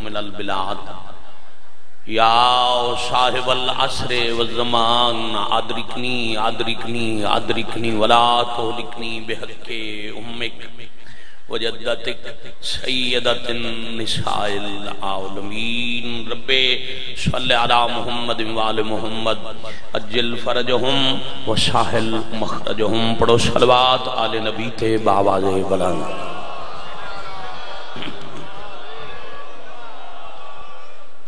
मिनल बिलाद। या साहिबल असरे व जमान। आदरिकनी आदरिकनी आदरिकनी, वला तो लिखनी बेहके उम्मिक। वजदतिक सैयदतिन निसाइल आलमीन। रब्बे सल्ले अला मुहम्मद वाल मुहम्मद। अज्जल फरजहुम व साहिल मखरजहुम। पढ़ो सलवात आले नबी थे बावाज बुलंद।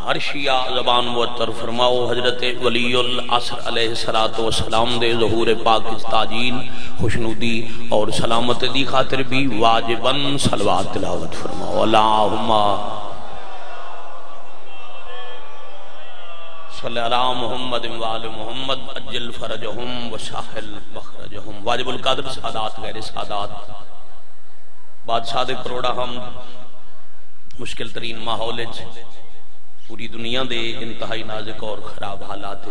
हर शिया जबान मुअत्तर फरमाओ, हज़रत वलीउल असर सलाम दे जहूर पाक ताजील खुशनुदी और सलामत दी खातिर भी वाजिबन सलवात तिलावत फरमाओ। अल्लाहुम्मा मोहम्मद वाल मोहम्मद, अज्जल फरजहुम व शाहिल मखरजहुम वाजिबुल कदर सादात गैर सादात। बादशाह करोड़ा हम मुश्किल तरीन माहौल पूरी दुनिया दे इंतहाई नाजुक और खराब हालात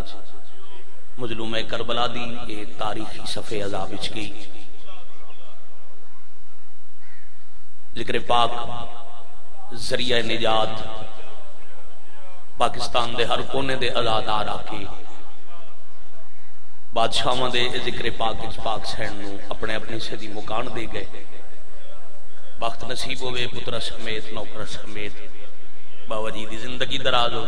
मजलूम करबला दी ये तारीखी सफे अजाब गई ज़िक्र पाक ज़रिया निजात, पाकिस्तान दे हर कोने दे आजादार आके बादशाह दे ज़िक्र पाक पाक सैन अपने अपने सदी मुकान दे गए। वक्त नसीब होवे पुत्र समेत, नौकर समेत। बाबा जी ज़िंदगी दराज हो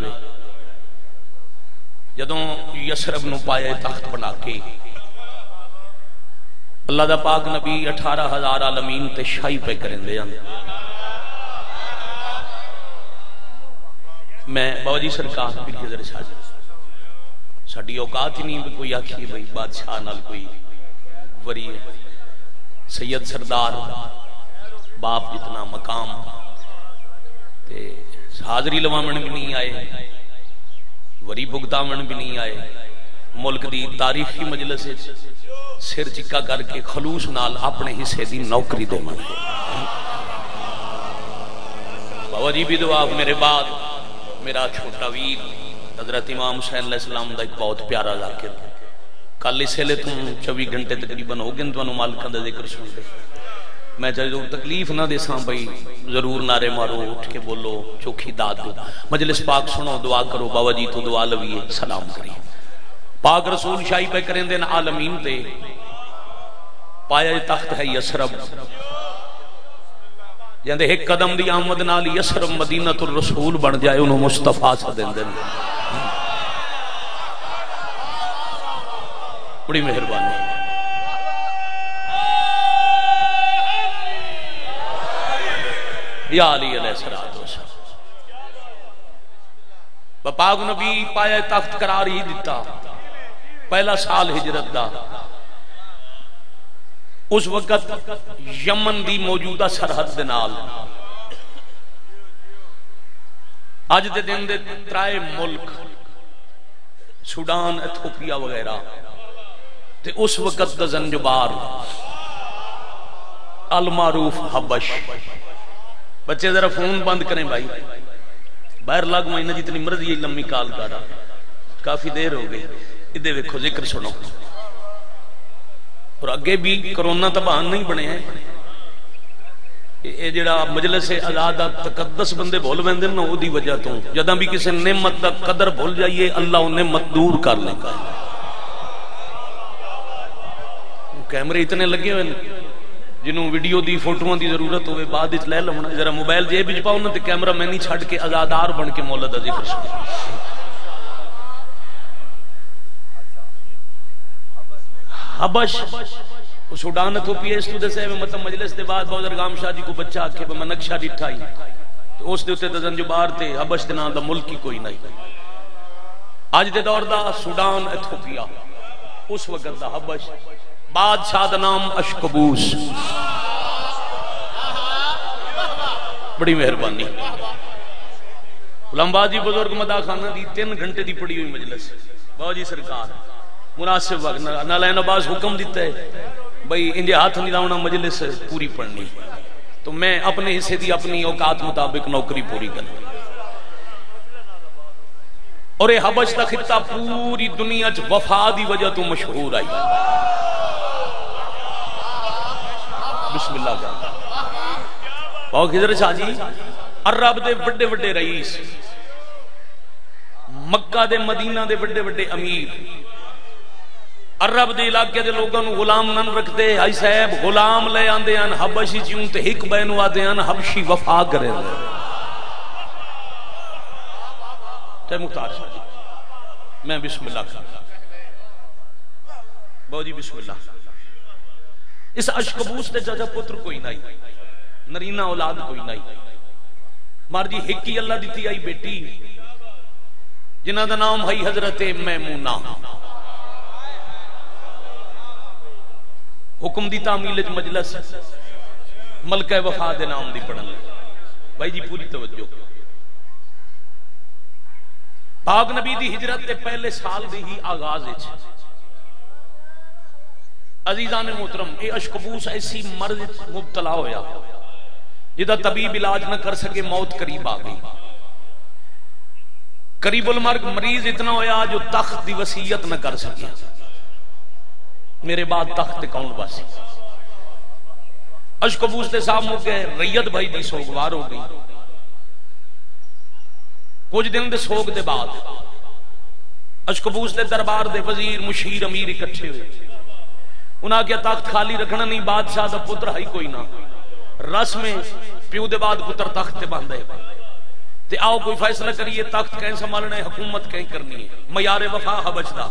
जो यसरब न पाया तख्त बना के, अल्लाह का पाक नबी अठारह हज़ार आलमीन ते शाही पे करेंगे मैं बाबा जी सरकार पीर औकात ही नहीं, कोई आखी भाई बादशाह नाल कोई वरी सैयद सरदार, बाप जितना मकाम। हाजरी लवावन भी नहीं आए, वरी भुगतावन भी नहीं आए। मुल्क की तारीखी मजलस सिर चिक्का करके खलूस नाल अपने हिस्से की नौकरी दे बाबा जी भी दुआ मेरे बाद मेरा छोटा वीर, हज़रत इमाम हुसैन सलाम का एक बहुत प्यारा जाकिर। कल इस तू चौबी घंटे तकरीबन हो गए तुम मालिकों का ज़िक्र सुनते मैं जो तकलीफ़ ना देसा भाई, ज़रूर नारे मारो, उठ के बोलो, चौखी दाद दो। मजलिस पाक सुनो, दुआ करो, बाबा जी तो दुआ लवीए, सलाम करिए। पाक रसूल शाही पे करें दिन आलमीन ते पाया तख्त है यसरब। जंदे एक कदम दी आमद नाल यसरब मदीना तो रसूल बन जाए उन्होंने मुस्तफ़ा सा देंदे बड़ी पाक नबी पाया तख्त करार ही दिता। पहला साल हिजरत का उस वक्त यमन की मौजूदा सरहद अज के दिन दे त्राए मुल्क, सुडान, एथोपिया वगैरह उस वक्त का जंजबार, अलमारूफ हबश। बच्चे जरा फ़ोन बंद करें भाई। बाहर लग महीना जितनी मर्ज़ी लम्मी काल काटा काफ़ी देर हो गई। इधे वेखो ज़िक्र सुनो। और अगे भी करोना तबान नहीं बने ये जड़ा मजलस आज़ाद तकदस बंदे भुल पैंदे ना ओदी वजह तो। जदा भी किसी निमत का कदर भुल जाइए, अल्लाह उन्हें मत दूर कर लेगा। कैमरे इतने लगे हुए जिन्होंने वीडियो की फ़ोटो की ज़रूरत हो बाद ना तो कैमरा मतलब बौदर गाम शाह जी को बच्चा आखे नक्शा तो उस जंजुबार थे हबश के नाम का मुल्क ही अज के दौर उस वक्त हबश। बादशाह का नाम अशकबूस। बड़ी मेहरबानी। गुलामबाजी बुज़ुर्ग मदा खाना की तीन घंटे की पड़ी हुई मजलिस। बहुत जी सरकार, मुनासिब वक्त हुक्म दिता है भाई इंजे हाथ नहीं लाना मजलिस पूरी पढ़नी। तो मैं अपने हिस्से की अपनी औकात मुताबिक नौकरी पूरी कर और यह हबश का खिता पूरी दुनिया च वफा की वजह तो मशहूर आई। अरब रईस, मक्का मदीना अमीर के इलाके गुलाम रखते साहब, गुलाम ले आते हैं हबशी चूं एक बैन आते हैं हबशी वफा करे मुख्तार शाह मैं कर बहु जी, बिस्मिल्लाह। इस अशकबूस के चाचा पुत्र कोई नहीं नरीना औलाद कोई नहीं मर जी अल्लाह दी आई बेटी। जिन्हों का नाम है हज़रत मैमूना। हुक्म की तामील मजलस, मलक वफा के नाम की पढ़न भाई जी, पूरी तवज्जो। बाग नबी की हिजरत के पहले साल के ही आगाज़ अजीजा ने मोहतरम ये अशकबूस ऐसी मर्ज मुबतला होया जिदा तबीब इलाज न कर सके मौत करीब आ गई करीबुल मर्ग मरीज़ इतना होया जो तख्त की वसीयत न कर सकिया मेरे बाद तख्त कौन वासी अशकबूस के साहब मुके रैयत भाई की सोगवार हो गई कुछ दिन सोग के बाद। अशकबूस के दरबार के वज़ीर, मुशीर, अमीर इकट्ठे हुए। उन्हें क्या तख्त खाली रखना नहीं, बादशाह का पुत्र है कोई ना। रस्म प्यो के बाद पुत्र तख्त बंद है। ते आओ, कोई फैसला करिए तख्त कैं संभालना है, हुकूमत कहीं करनी है। मयारे वफा हबश का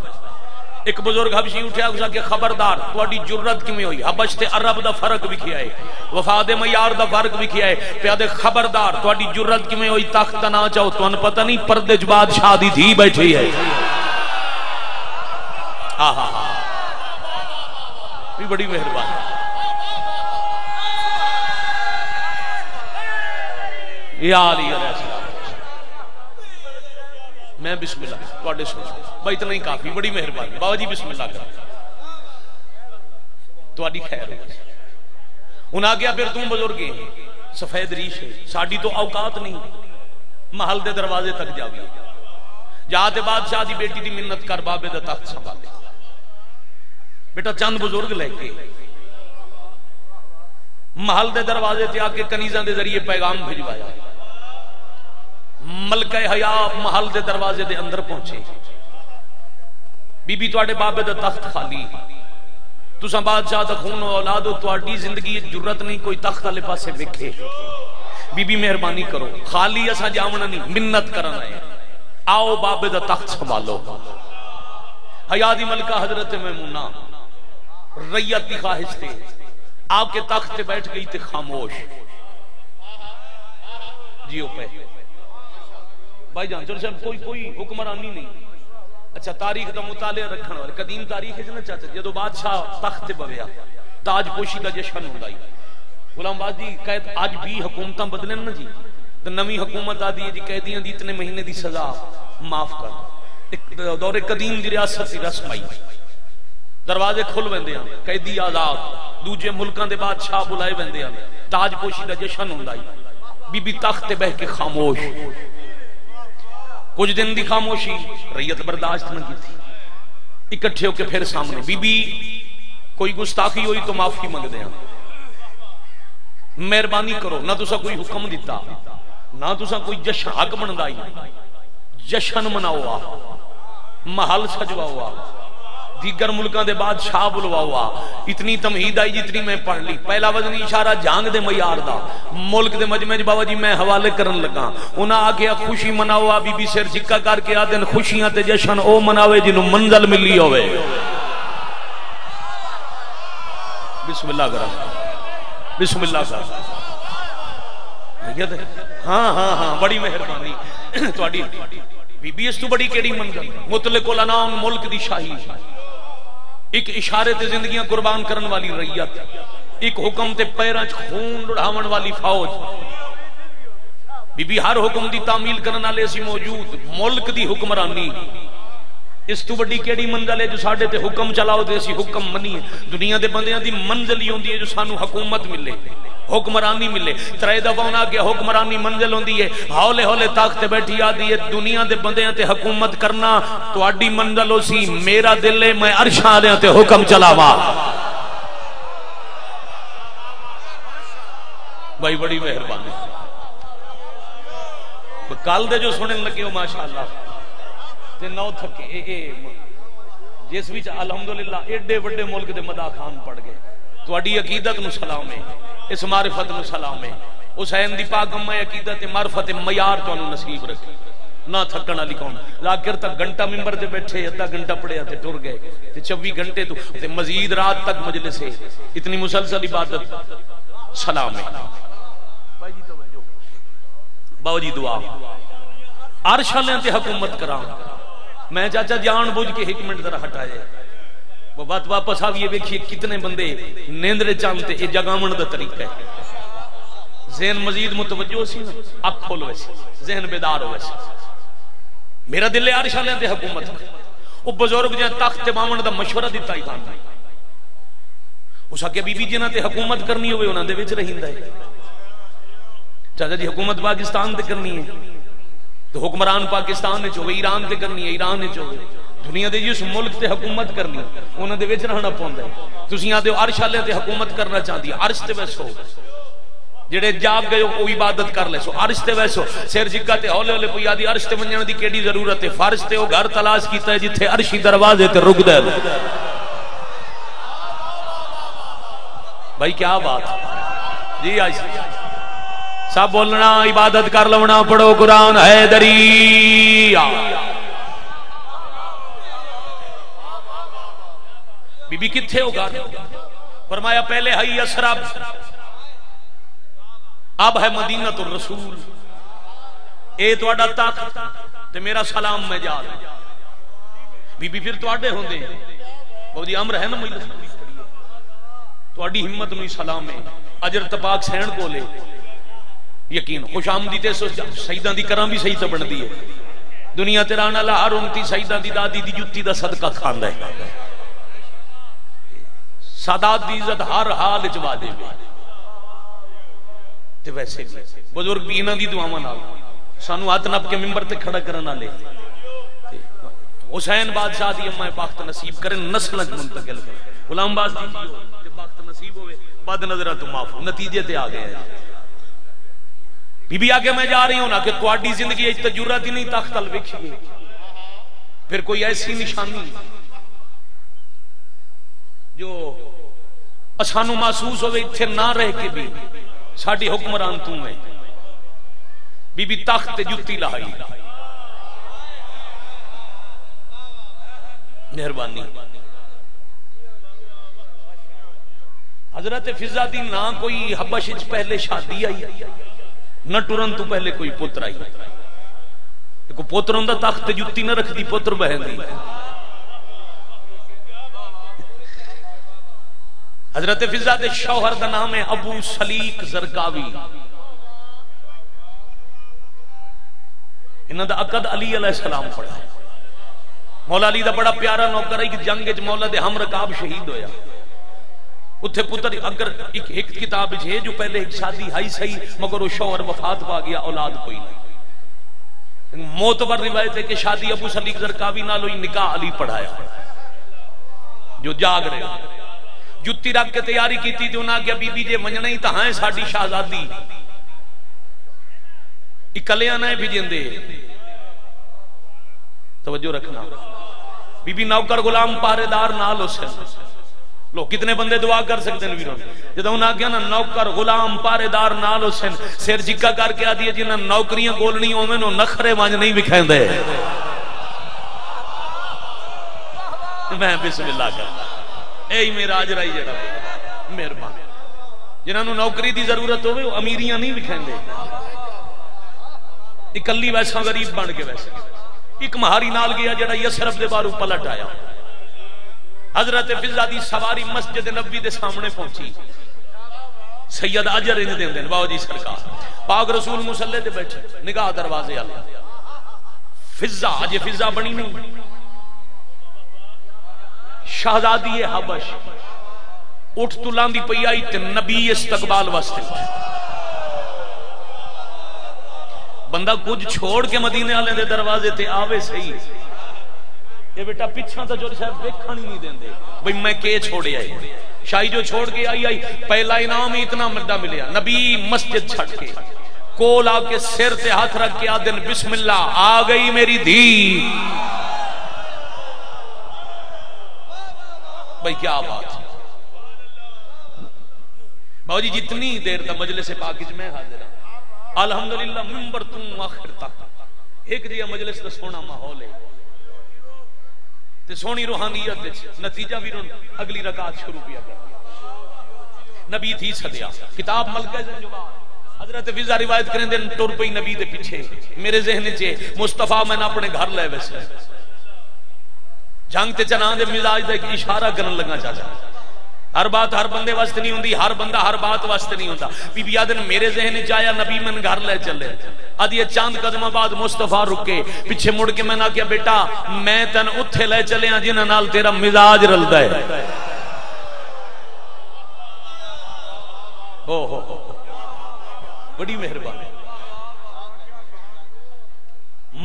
एक बुज़ुर्ग हबशी उठा, उस खबरदार थोड़ी जुर्रत किमें हुई? हबश ते अरब का फ़र्क विखिया है वफा दे मयार का फ़र्क विखिया है प्यादे खबरदार थोड़ी जुर्रत किमें हुई? तख्त ना चाहो तुम पता नहीं, पर्दे च बादशाह दी धी बैठी है। हा हा हा भी बड़ी मेहरबानी। मैं बिस्मिल्ला थोड़े सुन भाई, इतना ही काफ़ी, बड़ी मेहरबानी। बाबा जी बिस्मिल्ला कर। थोड़ी खैर हूँ आ गया फिर तू बुज़ुर्ग सफ़ेद रीश है। साड़ी तो औकात नहीं। महल के दरवाजे तक जावी। जाते बादशाह की बेटी की मिन्नत कर, बाबे का तख्त संभाले। बेटा, चंद बुज़ुर्ग लेके। महल के दरवाजे से आके कनीजा के ज़रिए पैगाम भिजवाया। मलक हया महल के दरवाजे के अंदर पहुँचे। बीबी थोड़े बाबे का तख्त खाली। तुसा बादशाह का खून औलाद थोड़ी ज़िंदगी ज़रूरत नहीं, कोई तख्त वाले पासे वेखे। बीबी, मेहरबानी करो। खाली असा जावना नहीं, मिन्नत करना है। आओ बाबे का तख्त संभालो। हयादी मलका हज़रत महमूना, रैयत की ख्वाहिश थे, आपके तख्त बैठ गई थे खामोश। जियो पे भाई जान चलो कोई कोई हुक्मरानी नहीं। अच्छा तारीख का मुताले रखने वाले। कदीम तारीख है ना चाचा जो बादशाह तख्त बवया ताजपोशी का जश्न होता गुलामबाद जी कैद अज भी हुकूमत बदले ना जी। तो नवी हुकूमत आदि है जी, कैदियों की इतने महीने की सजा, माफ़ कर। दौरे कदीम की रियासत की रस्म आई। दरवाजे खुल वेंदे हैं कैदी आज़ाद। दूजे मुल्कों के बादशाह बुलाए वेंदे हैं ताजपोशी का जश्न होता बीबी तख्त बह के खामोश। कुछ दिन की खामोशी, रैयत बर्दाश्त न की इकट्ठे होकर फिर सामने। बीबी, कोई गुस्ताखी हुई तो माफ़ी मंगते हैं मेहरबानी करो, ना तुसा कोई हुक्म दिता ना तुसा कोई जश्न हक जशन जश्न मनाओ महल सजवाओ दीगर मुल्कों के बादशाह बुलवाओ इतनी तमहीद आई जितनी मैं पढ़ ली। पहला वज़न इशारा जांग दे मयार दा। मुल्क दे मजमे बाबा जी, मैं हवाले करन लगा। उन्हें आखिया खुशी मनाओ बीबी सिर सिक्का करके आ, दिन खुशियाँ जश्न ओ मनावे, जिन्हों मंजल मिली होवे। बिस्मिल्लाह करा। बिस्मिल्लाह कर। हाँ हाँ हाँ बड़ी मेहरबानी। थोड़ी बीबी इस तू बड़ी केड़ी मंजल? मुतले को मुल्क दी शाही। एक इशारे ते ज़िंदगी कुर्बान करने वाली रैयत, एक हुक्म ते पैर खून लुढ़ावन वाली फौज। बीबी, हर हुक्म की तामील करने वाले सी मौजूद, मुल्क की हुक्मरानी। इस तू वी केड़ी मंजिल है जो साढ़े ते हुक्म चलाओ तो असी हुक्म मनीए दुनिया के बंद मंजिल ही होंदी है जो सू हकूमत मिले। हुक्मरानी मिले। त्रे दफ़ा उन्हें आगे हुक्मरानी मंजिल होंगी है। हौले हौले ताकत बैठी आ दी है, दुनिया के बंद हुकूमत करना। थोड़ी मंजिल हो सी, मेरा दिल है, मैं अरशा आलिया हुक्म चलावा। भाई, बड़ी मेहरबानी। कल दे जो सुन लगे हो माशाला नौ थके जिस अलहमदुल्ला एडे वे मुल्क के मदा खान पड़ गए। ਤੁਹਾਡੀ ਅਕੀਦਤ ਨੂੰ ਸਲਾਮ ਹੈ ਇਸ ਮਾਰਿਫਤ ਨੂੰ ਸਲਾਮ ਹੈ ਹੁਸੈਨ ਦੀ ਪਾਗਮ ਅਕੀਦਤ ਤੇ ਮਾਰਫਤ ਮਿਆਰ ਤੁਹਾਨੂੰ ਨਸੀਬ ਰੱਖੇ ना थकन वाली कौन आखिर तक घंटा मिंबर से बैठे अद्धा घंटा पढ़िया थे टुर गए ते चौबी घंटे तो ते मजीद रात तक मजलिस है इतनी मुसलसल इबादत सलाम है बाबू जी दुआ अरश वाले हुकूमत करा मैं चाचा जान बुझ के एक मिनट जरा हटाए बात वापस आइए वेखिए कितने बंदे नेंद्रे चांदते ये जगावन का तरीका है। जहन मजीद मुतवजो सी ना अख खोल वैसे, जहन बेदार हो वैसे। मेरा दिल यार शाले हुकूमत वो बुज़ुर्ग जो तख्त बावन का मशवरा दिता ही खान उस आगे बीबी जिन्हों ते हुकूमत करनी हो उन्होंने रहींदा है। चाचा जी, हुकूमत पाकिस्तान से करनी है। तो हुक्मरान पाकिस्तान ने हो ईरान से करनी है, ईरान हो दुनिया के जिस मुल्क से हुकूमत करनी उन्होंने रहना पौंदा तुम आते अर्श वाले हुकूमत करना चाहती अर्श से वैसो जेडे जाग गए वो इबादत कर ले। सो अर्श ते वैसो सिर जिक्का ते हौले हौले कोई आदि अर्श ते मंजन दी केड़ी ज़रूरत है? फर्श वो घर तलाश कीता है जिथे अर्शी दरवाजे ते रुक दे भाई, क्या बात। जी आज सब बोलना, इबादत कर लवना पढ़ो कुरान है दरिया बीबी किथे होगा? फरमाया, पहले हई असरब अब है मदीना तो रसूल। ए थोड़ा तख्त ते मेरा सलाम मैं जा बीबी फिर थोड़े होंगे बहुत अमर है ना मुझे थोड़ी हिम्मत नु सलाम है। अजर तपाक सहन को ले यकीन खुशामदी ते शहीदा की करा भी सही तो बनती है। दुनिया ते रहने हर उमती शहीदा की दादी की जुत्ती का सदका खांदा है। सादात की इज़्ज़त हर हाल च भी, बुज़ुर्ग भी इन्हों की दुआव सानू हथ नप के मिंबर से खड़ा करने वाले हुसैन बादशाह की अम्मा वक्त नसीब करे नस्ल मुंतकिल करे। गुलाम बाज वक्त नसीब हो बद नज़र तो माफ़ नतीजे ते आ गए बीबी आगे मैं जा रही हूँ ना कि थोड़ी ज़िंदगी तो ज़रूरत ही नहीं, तख्त अल वेखिए। फिर कोई ऐसी निशानी जो सानू महसूस हो इतने ना रह के भी साड़ी हुक्मरान तू है। बीबी तख्त जुत्ती लाई मेहरबानी। हज़रत फिजा दी ना कोई हबश पहले शादी आई, न टुरन तू पहले कोई पुत्र आई। देखो, पुत्र तख्त जुत्ती न रखती पुत्र बहन दी। हज़रत फिजा के शौहर का नाम है अबू सलीक जरकावी इन्हों अकद अली सलाम पढ़ा मौला अली का बड़ा प्यारा नौकर है कि जंग मौला के हम रकाब शहीद होया। उत्थे पुत्र अगर एक एक किताब है जो पहले एक शादी हाई सही, मगर वो शौहर वफात पा गया, औलाद कोई नहीं। मोतबर रिवायत है कि शादी अबू सलीक जरकावी नाल हुई निकाह अली पढ़ाया। जो जाग रहे जुत्ती रख के तैयारी की उन्हें आख्या बीबी, जे वजना ही तो हाँ साड़ी शाहजादी। इकलिया ना भी जिंदे। तवज्जो रखना। बीबी, नौकर गुलाम पारेदार नाल हुसैन लो, कितने बंदे दुआ कर सकते हैं वीरों? जो उन्हें आख्या ना, नौकर गुलाम पारेदार नाल सिर जिक्का करके आ दिए जिन्हें नौकरियाँ गोलनी होवे नखरे वंज नहीं विखेंदे। मैं बिस्मिल्लाह यही मेरा जड़ा। मेहरबान। जिन्होंने नौकरी की ज़रूरत हो अमीरियाँ नहीं विखेंदे। इकली वैसा गरीब बन के वैसे। एक महारी नाल गया जरा यसरफ के बारू पलट आया। हज़रत फिजा की सवारी मस्जिद नबी के सामने पहुँची। सैयद अजर इंज देंगे बाबा जी सरकार। पाग रसूल मुसले बैठे, निगाह दरवाजे वाले फिजा, अजे फिजा बनी नहीं शहजादी हबश। उठ तुलांदी पई आई ते नबी इस्तकबाल वास्ते बंदा कुछ छोड़ के मदीने वाले दे दरवाजे ते आवे सही। ये बेटा पिछा तो जो देखण ही नहीं देंगे भाई मैं के छोड़े आई? शाही जो छोड़ के आई आई। पहला इनाम ही इतना मड्डा मिले नबी मस्जिद छट के। कोल आके सिर ते हाथ रख के आ दिन बिस्मिल्ला आ गई मेरी धी। भाई, क्या बात? है बाबू जितनी देर तक मजले से पाकिज में हाजिर अलहमदुल्ला मिम्बर तुम आखिर तक। एक दिया मजलिस का सोना माहौल है। ते सोनी रूहानियत नतीजा भी अगली रकात शुरू किया कर नबी थी सदिया। किताब मलका हज़रत विजा रिवायत करें, दिन टुर पई नबी दे पीछे। मेरे जहन च मुस्तफ़ा मैंने अपने घर ले वैसे। जंग चना दे मिजाज का एक इशारा करन लगा, चाचा। हर बात हर बंदे वास्ते नहीं होंगी हर बंदा हर बात वास्ते नहीं होता बीबी आदन मेरे जहन च आया, नबी मैंने घर ले चले। अद ये चंद कदम बाद मुस्तफ़ा रुके। पिछे मुड़ के मैंने आख्या बेटा, मैं तेन उथे ले चलिया जिन्होंने तेरा मिजाज रलता है, हो हो हो। बड़ी मेहरबानी।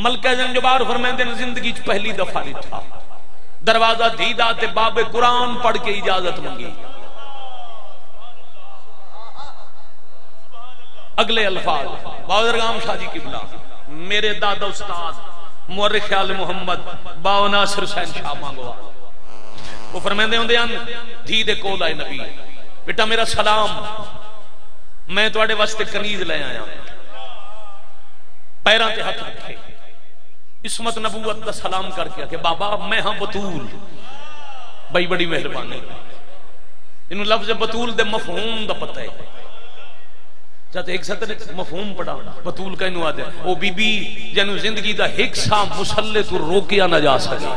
मलका जंजबार फरमाते ज़िंदगी पहली दफ़ा लिखा दरवाज़ा दीदा ते बाबे कुरान पढ़ के इजाज़त मंगी। अगले अल्फाज बादरगाम शाजी किबला, मेरे दादा उस्ताद मोर ख्याल मोहम्मद, बाव नासिर हुसैन शाह मांगवा। वो फरमेंदे होंगे धी दे कोल आए नबी, बेटा मेरा सलाम, मैं थोड़े वास्ते कनीज ले आया। पैरों ते हथ रखे। इसमत नबूत का सलाम करके आके, बाबा मैं हाँ बतूल। बई बड़ी मेहरबानी। इन लफ्ज बतूल दे मफहूम का पता है। जब एक सतर मफहूम पढ़ा, बतूल का इनू आदे ओ बीबी जनु ज़िंदगी का एक सा मुसल्ले तू रोकिया ना जा सके।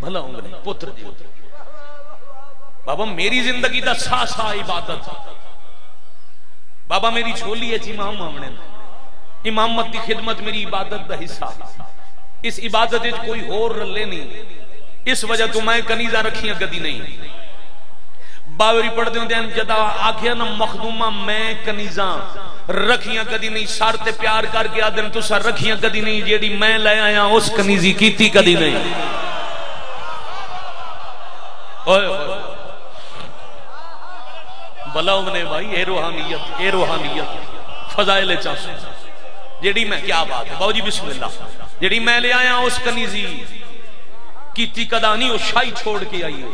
भला होंगे पुत्र बाबा, मेरी ज़िंदगी का सा सा इबादत। बाबा, मेरी छोली है जी, माँ मामने इमामत की खिदमत मेरी इबादत का हिस्सा। इस इबादत कोई होर रले नहीं। इस वजह तो मैं कनीजा रखिया कदी नहीं। बावरी पढ़ते होंगे जदा आखिया ना मखदूमा मैं कनीजा रखिया कदी नहीं। सर ते प्यार करके आदन तुसा रखिया कदी नहीं। जेडी मैं ले आया, उस कनीजी की कदी नहीं। भला ने भाई, ए रूहानियत ए रूहानियत। फजाइल चासू। जेडी मैं क्या बात है? बाबू जी बिस्मिल्ला जेडी मैं ले आया उस कनीजी कीती कदा नहीं उस शाही छोड़ के आई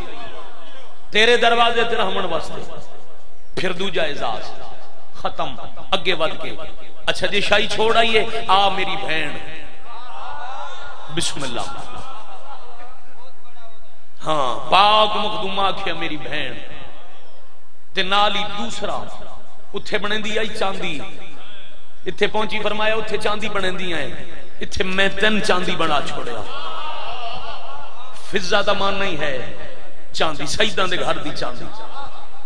तेरे दरवाजे ते रहमन वास्ते फिर दूजा एजाज खत्म अगे बढ़ के। अच्छा जी शाही छोड़ आइए आ मेरी बहन बिस्मिल्ला हाँ पाक मखदूमा आखिया मेरी बहन ते नाल ही दूसरा, उत्थे बनेंदी आई चांदी। इथे पहुँची, फरमाया, उत्थे चांदी बनेंदियाँ इथे मैं तीन चांदी बना छोड़िया। फिजा का मान नहीं है। चांदी शहीदा के घर की चांदी।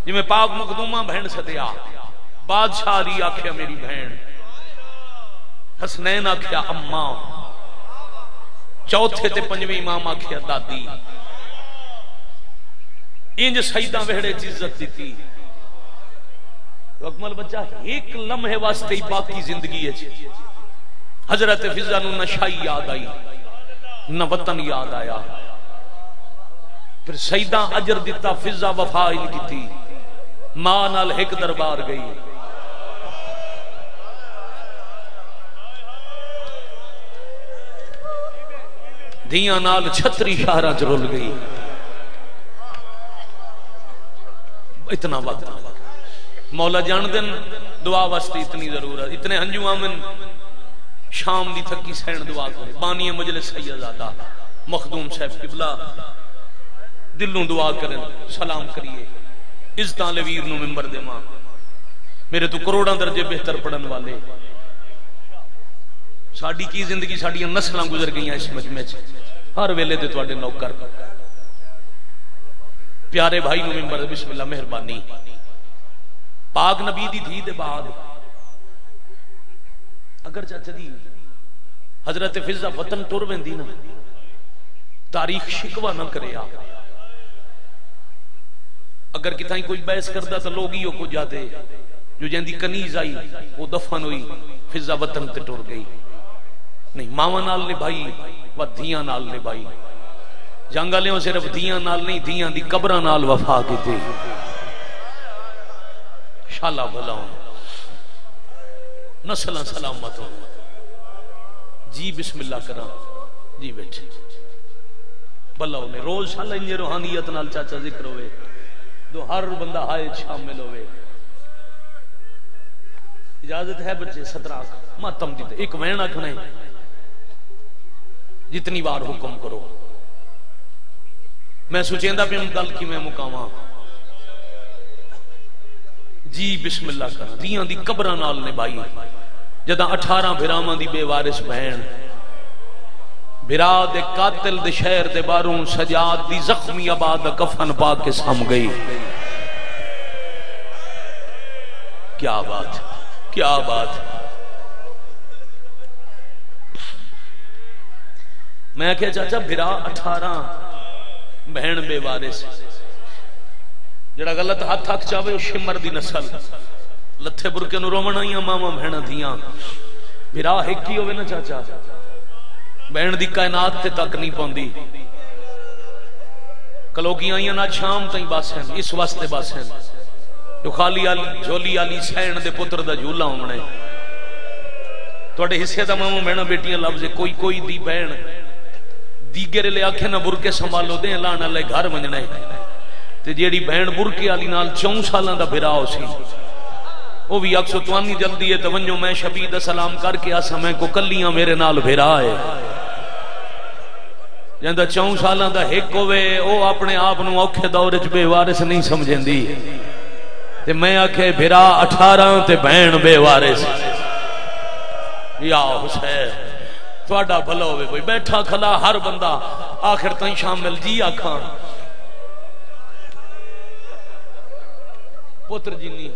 जिम्मे पाक मखदूमा बहन सदया बादशाह आख्या, मेरी बहन हसनैन आख्या, अम्मा। चौथे ते इमाम आख्या, दादी। इंज शहीदा वेहड़े इज़्ज़त दी तो अकमल बच्चा, एक लम्हे वास्ते ही बाकी ज़िंदगी है हज़रत फिजा न शाही याद आई, न वतन याद आया। फिर शहीदा अजर दिता, फिजा वफा की माँ एक दरबार गई। दिया नाल छतरी शहर च रुल गई। इतना वक्त मौला जान दिन, दुआ वास्ते इतनी ज़रूरत इतने हंजू आमन, शाम की थकी सहन दुआ करे। बानी मुजले सैयदादा मखदूम साहब किबला, दिलों दुआ करें, सलाम करिए। इज़्ज़त लवीर मिंबर दे माँ। मेरे तो करोड़ा दर्जे बेहतर पढ़न वाले। साड़ी की ज़िंदगी साड़िया नस्ल गुजर गई इस मजमे च। हर वेले ते नौकर। प्यारे भाई मिंबर बिस्मिल्ला मेहरबानी। पाक नबी दी थी दे बाद। अगर चाचा दी हज़रत फिजा वतन तुर वेंदी ना, तारीख शिकवा ना करे अगर कितना कोई बहस करता तो लोग ही को जाते। जो जंदी कनीज आई, वो दफन हुई, फिजा वतन ते टुर गई। नहीं, मावा नाल ने भाई व धिया नाल ने भाई जंग वाले सिर्फ़ धिया नाल नहीं, धिया दी कबर नाल वफा की शाला भला नस्ल सलामत हो। जी बिस्मिल्ला करा जी बैठे। भला होने रोज शाला इंजे रूहानियत नाल चाचा ज़िक्र होवे। तो हर बंदा हाय शामिल होवे इजाज़त है बच्चे सत्रह मातम दी एक वैन आखना जितनी बार हुक्म करो। मैं सोचेंदा पे गल कि मैं मुकावा जी बिस्मिल्ला कर दियाँ दी कब्र नाल ने भाई जदा 18 भिरावां दी बेवारिस बहन बिरा दे कातिल दे शहर दे बारों सजाद दी जख्मी आबाद कफन पा के सम गई। क्या बात क्या बात। मैं क्या चाचा बिरा अठारह बहन बेवारिस जरा गलत हाथ थक जावे शिमर दी नस्ल। लथे बुरके रोवण आई मावा बहन दिया बिरा एक ही होवे ना चाचा। बहन दी कायनात ते तक नहीं पाती कलोगी आई ना शाम तई बस हैं इस वास्ते बस। हैं जो आली, झोली आली सैन दे पुत्र दा झूला होना थोड़े हिस्से का मामू बहना बेटियाँ लफ्ज, कोई कोई दी बहन दीगे ले आखे ना बुरके संभालो, दे लाने घर वजना है ਤੇ ਜਿਹੜੀ ਭੈਣ ਬੁਰਕੇ ਵਾਲੀ ਨਾਲ 4 ਸਾਲਾਂ ਦਾ ਵਿਰਾਹ ਸੀ ਉਹ ਵੀ ਅਕਸਰ ਤੁਹਾਨੂੰ ਜਲਦੀ ਹੈ ਤਵੰਜੋ ਮੈਂ ਸ਼ਬੀ ਦਾ ਸਲਾਮ ਕਰਕੇ ਆ ਸਮੇਂ ਕੋ ਕੱਲੀਆਂ ਮੇਰੇ ਨਾਲ ਵਿਰਾਹ ਹੈ ਜਾਂਦਾ 4 ਸਾਲਾਂ ਦਾ ਇੱਕ ਹੋਵੇ ਉਹ ਆਪਣੇ ਆਪ ਨੂੰ ਔਖੇ ਦੌਰ 'ਚ ਬੇਵਾਰਿਸ ਨਹੀਂ ਸਮਝਦੀ ਤੇ ਮੈਂ ਆਖੇ ਵਿਰਾ 18 ਤੇ ਭੈਣ ਬੇਵਾਰਿਸ ਯਾ ਹੁਸੈਨ ਤੁਹਾਡਾ ਭਲਾ ਹੋਵੇ ਕੋਈ ਬੈਠਾ ਖਲਾ ਹਰ ਬੰਦਾ ਆਖਿਰ ਤਾਈਂ ਸ਼ਾਮਿਲ ਜੀ ਆਖਾਂ पुत्र जिनी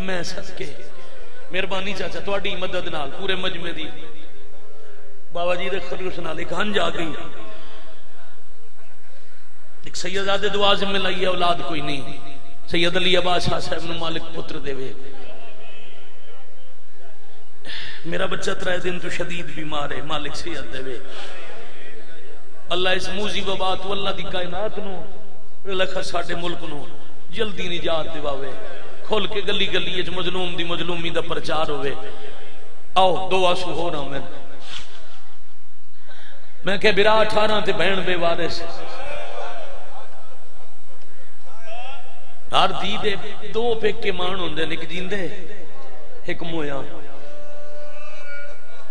मैं सदके। मेहरबानी चाचा थोड़ी तो मदद नाल, पूरे मजमे की बाबा जी के एक हंज आ गई। एक सैयदादे दुआ जिम्मे लाई है औलाद कोई नहीं। सैयद अली अब्बास शाह साहब न मालिक पुत्र देवे। मेरा बच्चा त्रै दिन तो शदीद बीमार है, मालिक सैयद देवे। अल्लाह इस मूजी वबा तू अल्लाह की कायनात लखा साडे मुल्क नो। जल्दी निजात दिवावे। खुल के गली गली मजलूम दी मजलूमी का प्रचार होवे। आओ, दो आँसू हो रहा मैं मैं क्या बिरा अठारह ते बहन बेवारिस हर धी दे दो पेके मान होंगे निक जींदे, एक मोया।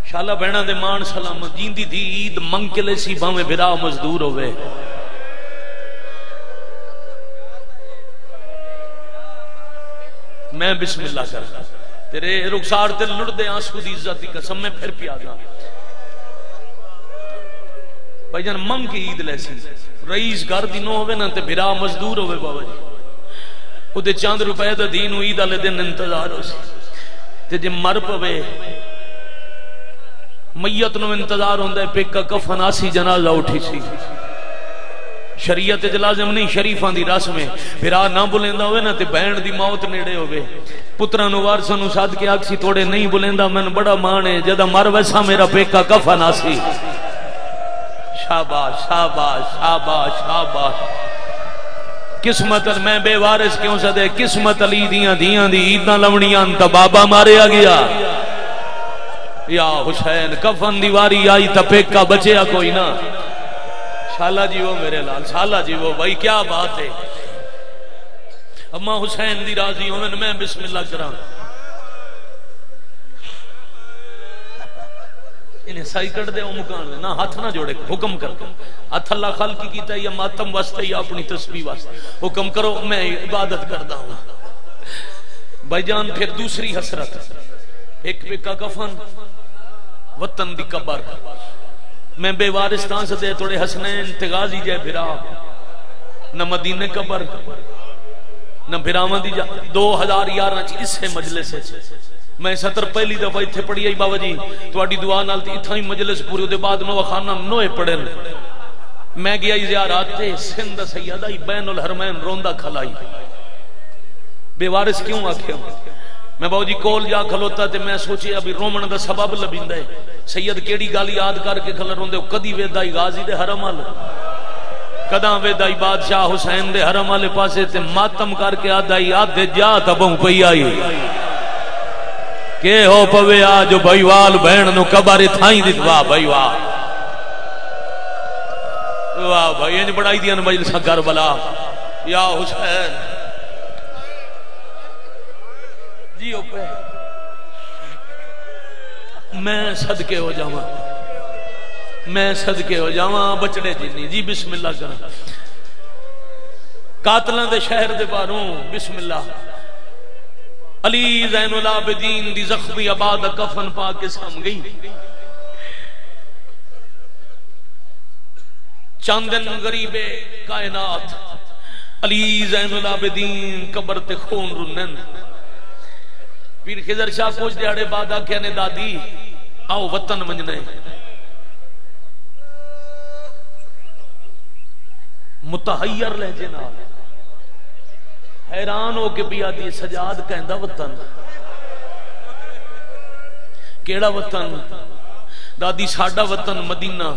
शाला बहना दे मान सलामत जींदी थी ईद मंग के सी भावे बिरा मजदूर होवे। मैं बिस्मिल्लाह कर तेरे रुखसार ते लुड़दे आँसू दी इज़्ज़त की कसम मैं फिर पिया दा। भाई जान, मंग की ईद लैसी, रईस घर दी नो होवे ना ते बिरा मजदूर होवे बाबा जी। उदे चंद रुपए दा दीन ईद वाले दिन इंतज़ार हो सी ते जे मर पवे मैयत नु इंतज़ार होंगे पेका कफन आसी जनाजा उठी सी। शरीयत लाजम नहीं, शरीफा की रस्म है फिर ना बुलेंदा हो ना बहन की मौत नेड़े हो पुत्रा वारसा सद के आखसी थोड़े नहीं बुलेंदा मैं बड़ा मान है, जदा मर वैसा मेरा पेका कफन आसी। शाबाश शाबाश शाबाश शाबाश। किस्मत मैं बेवारिस क्यों सदे? किस्मत अली दिया दिया दी ईदा लवनिया तो बाबा मारिया गया या हुसैन, कफन दीवारी आई तपेका बचे कोई ना। शाला जी वो मेरे लाल, शाला जी वो, भाई क्या बात है। अम्मा हुसैन दी राज़ी हो मैं बिस्मिल्लाह करा। इन्हें सही कर दे मुकान ना, हाथ ना जोड़े, हुक्म कर। दो हथ अल्लाह खल की कीता, या मातम वास्ते, या अपनी तस्वीर वास्ते। हुक्म करो, मैं इबादत करता हूँ। भाईजान फिर दूसरी हसरत। एक बेका कफन वतन दी कबर। मैं बेवारिस्तान से दे थोड़े हसनैन तेगाजी जय फिरा। न मदीने कबर, न फिरावा दी दो हज़ार यार इसे मजले से मैं सतर पहली दफ़ा इतने पढ़ी आई बाबा जी। थोड़ी दुआ नाल इतना ही मजलिस पूरी बाद नोवा खाना नोए पढ़े मैं गया जियारात थे सिंध सैयदा बैनुल हरमैन रोंदा खलाई। बेवारिस क्यों आख्या मैं बाबू जी कोल जा खलोता ते मैं सोचे अभी रोमन का सबब लभिंदा है। सैयद केड़ी गल याद करके खल रोंदे कदी वेदा गाजी दे हरम अल कदा वेदा बादशाह हुसैन दे हरम वाले पासे ते मातम करके आदा आधे जा तबों पई आई। के हो पवे आज भाईवाल बहन नु कबारे थाई दी वाह भाई, वाह। वाह भाई इंज बढ़ाई दिया मजलिस कर बला। या हुसैन जी पे मैं सदके हो जावा। मैं सदके हो जावा, बचड़े जिन्नी। जी बिस्मिल्ला कर। कातलों के शहर के बारों बिस्मिल्ला अली जैनुल आबिदीन दी जख्मी आबाद कफन पा के सम गई। चांदन गरीबे कायनात, अली जैनुल आबिदीन कबर ते खून रुनन पीर खिजर शाह कुछ दिहाड़े बाद आख्या ने, दादी, आओ वतन मंजने मुतहैर लहजे नाल। हैरान हो के पिया दी सजाद कहता वतन। केड़ा वतन? दादी, साडा वतन मदीना।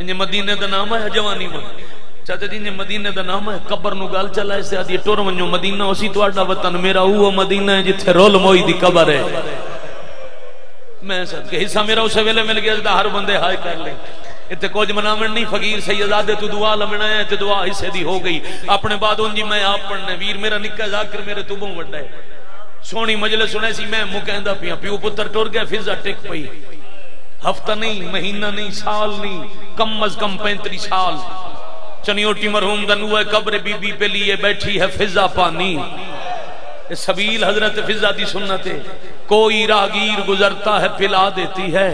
इंजे मदीने का नाम है जवानी में चाचा जी ने मदीने का नाम है कबर नु गल चला ऐसे आदि टुर वनो मदीना उसी ਤੁਹਾਡਾ वतन मेरा वो मदीना है जिथे रोल मोई दी कबर है मैं सदके हिस्सा मेरा उस वेले मिल गया हर बंदे हाय कर ले इतने कुछ मनावन नहीं फकीर सैयदादे तू दुआ लमना है ते दुआ हिस्से दी हो गई अपने बाद उंजी मैं आप पढ़ने वीर मेरा निक्का जाकर मेरे तू बहु वड्डा है सोनी मजले सुने सी मैं मुंह कहंदा पिया प्यो पुत्र टुर गया फिजा टिक पई हफ्ता नहीं महीना नहीं साल नहीं कम अज कम पैंतरी साल चनियोटी मरहूम दनुआ कब्र बीबी पे लिए बैठी है फिजा पानी। सबील हज़रत फिजा की सुन्नत कोई राहगीर गुजरता है, पिला देती है।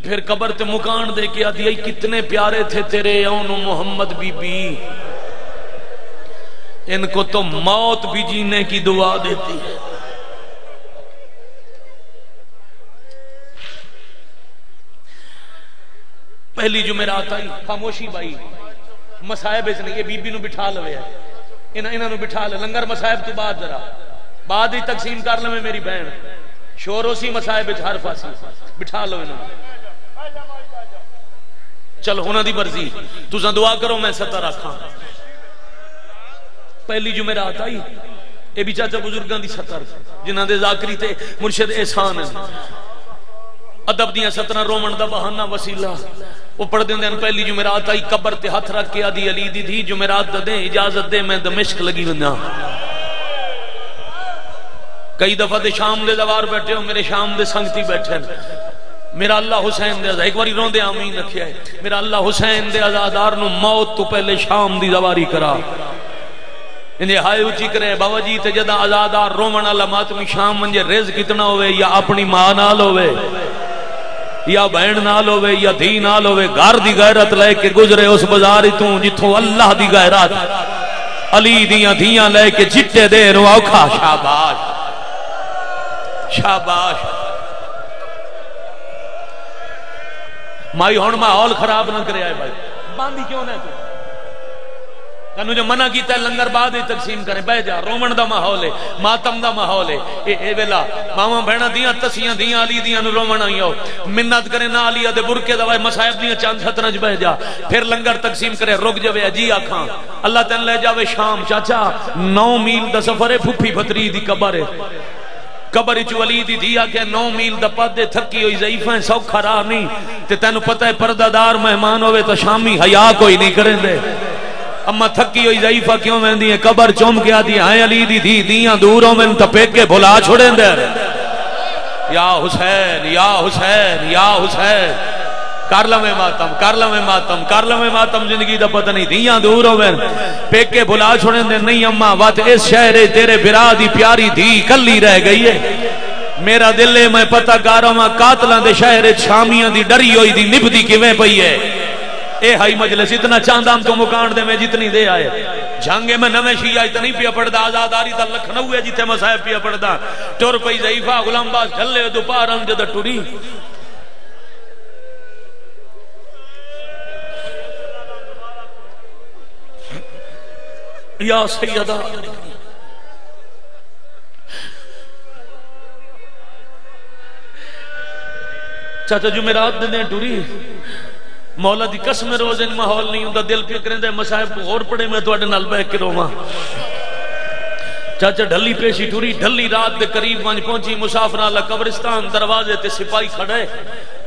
फिर कबर ते मुकान दे के आदि कितने प्यारे थे तेरे ओनो मोहम्मद बीबी। इनको तो मौत भी जीने की दुआ देती है। पहली जुमेरात आई, खामोशी बाई। मसायब नहीं बीबी बिठा लवे इन्हों बिठा ले। लंगर मसायब तो बाद जरा। बाद ही तकसीम कर लवे मेरी बहन शोर उसी मसायब हर पासी। बिठा लो इन्होंने चल उन्होंने मर्ज़ी। तुसा दुआ करो, मैं सता रखा। पहली जुमेरात आई। ये भी चाचा बुज़ुर्गों की सतर जिन्होंने जाकरी थे मुर्शद एहसान है। अदब दिया सतना रोमन का बहाना वसीला। वो पढ़ते हैं, पहली जुमेरात आई, कबर ते हथ रख के आदि अली दी थी जुमेरात दे इजाज़त दे, मैं दमिश्क लगी वना कई दफ़ा दे शाम दे दवार बैठे हो, मेरे शाम दे संगती बैठे मेरा अल्लाह हुसैन दे एक बारी रोंदे आमीन रखिया है। मेरा अल्लाह हुसैन दे आजादार मौत तो पहले शाम दी दवारी करा। इन्हें हाय उची करे, बाबा जी, ते जदा आजादार रोवण वाला मातमी शाम मंजे रिज कितना होवे, या अपनी माँ नाल होवे? या बहन नाल होवे, या धी नाल होवे, घर दी गैरत लेके गुजरे उस बाज़ार तू जिथों अल्लाह दी गैरत। अली दिया धियाँ लेके चिट्टे दे औखा। शाबाश। शाबाश। माई हूँ माहौल खराब ना करे भाई। बांधी क्यों ना तू? तेन जो मना किया लंगर बाद ही तकसीम करें। बह जा, रोमन का माहौल है, मातम का माहौल है। ये वेला, मावा बहना दिया तसिया दिया, अली दिया रोमन आई आओ। मिन्नत करे ना अली दे बुरके दवाए मसायब दिया चंद सतरज बह जा। फिर लंगर तकसीम करे, रुक जावे, जी आखा। अल्लाह तेन ले जावे शाम। चाचा, नौ मील का सफ़र है, फुफी फतरी दी कबर है। कबर चली दी धी आख्या, नौ मील द पद थकी हुई जईफा सौखा राह नहीं। ते तेन पता है, पर्दादार मेहमान होवे तो शामी हया कोई नहीं करेंदे। अम्मा थकी हुई, जईफा क्यों वेंदी है? कबर चुम के आदि हाय अली दी दी दियाँ दूर हो मैंने तपेके भुला छोड़े या हुसैन या हुसैन या हुसैन। कर लवे मातम, कर लवे मातम, कर लवे मातम ज़िंदगी का पता नहीं। दिया दूर हो पेके भुला छोड़े नहीं अम्मा, वत इस शहर तेरे बिरा दी प्यारी धी कली रह गई है। मेरा दिल है, मैं पता कर रहा कातलों के शहर शामिया की डरी हुई दी, निभदी किवें पई है? ए हाई मजलिस इतना चांदा हम तो मुकान दे में जितनी दे आए जंगे में नवे शिया इतनी पिया पड़ता आजादारी दा लखनऊ है जिथे मसाहब पिया पड़ता टुर पई जईफा गुलामबाज झल्ले दोपहर जद टुरी या सैयदा चाचा जुमेरात दिन टुरी मौला की कसम, रोज इन माहौल नहीं होंगे दिल पे करें मसाहब को और पढ़े, मैं थोड़े नाल बह के रोवा। चाचा ढली पेशी टुरी, ढली रात के करीब वंज पहुँची, मुसाफर वाला कब्रिस्तान दरवाजे ते सिपाही खड़े